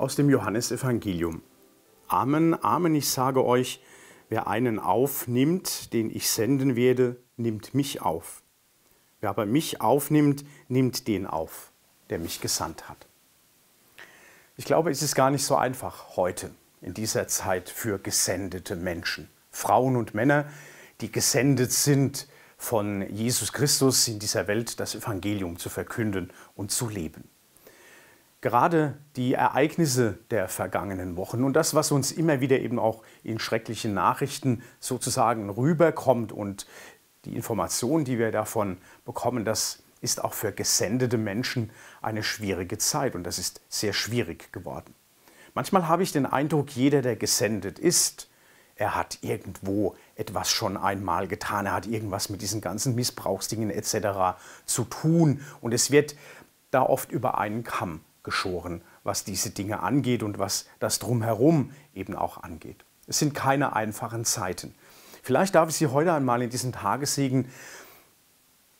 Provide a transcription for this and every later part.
aus dem Johannesevangelium. Amen, Amen, ich sage euch, wer einen aufnimmt, den ich senden werde, nimmt mich auf. Wer aber mich aufnimmt, nimmt den auf, der mich gesandt hat. Ich glaube, es ist gar nicht so einfach heute in dieser Zeit für gesendete Menschen, Frauen und Männer, die gesendet sind von Jesus Christus in dieser Welt, das Evangelium zu verkünden und zu leben. Gerade die Ereignisse der vergangenen Wochen und das, was uns immer wieder eben auch in schrecklichen Nachrichten sozusagen rüberkommt und die Informationen, die wir davon bekommen, das ist auch für gesendete Menschen eine schwierige Zeit und das ist sehr schwierig geworden. Manchmal habe ich den Eindruck, jeder, der gesendet ist, er hat irgendwo etwas schon einmal getan, er hat irgendwas mit diesen ganzen Missbrauchsdingen etc. zu tun und es wird da oft über einen Kamm geschoren, was diese Dinge angeht und was das drumherum eben auch angeht. Es sind keine einfachen Zeiten. Vielleicht darf ich Sie heute einmal in diesem Tagessegen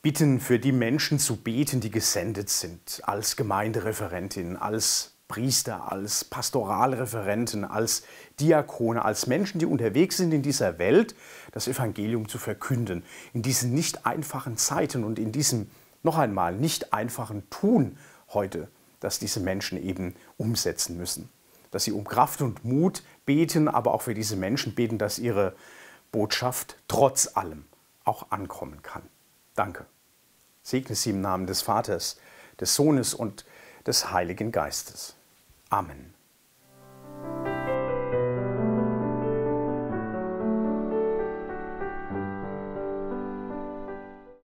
bitten, für die Menschen zu beten, die gesendet sind, als Gemeindereferentin, als Priester, als Pastoralreferenten, als Diakone, als Menschen, die unterwegs sind in dieser Welt, das Evangelium zu verkünden. In diesen nicht einfachen Zeiten und in diesem noch einmal nicht einfachen Tun heute das diese Menschen eben umsetzen müssen. Dass sie um Kraft und Mut beten, aber auch für diese Menschen beten, dass ihre Botschaft trotz allem auch ankommen kann. Danke. Segne sie im Namen des Vaters, des Sohnes und des Heiligen Geistes. Amen.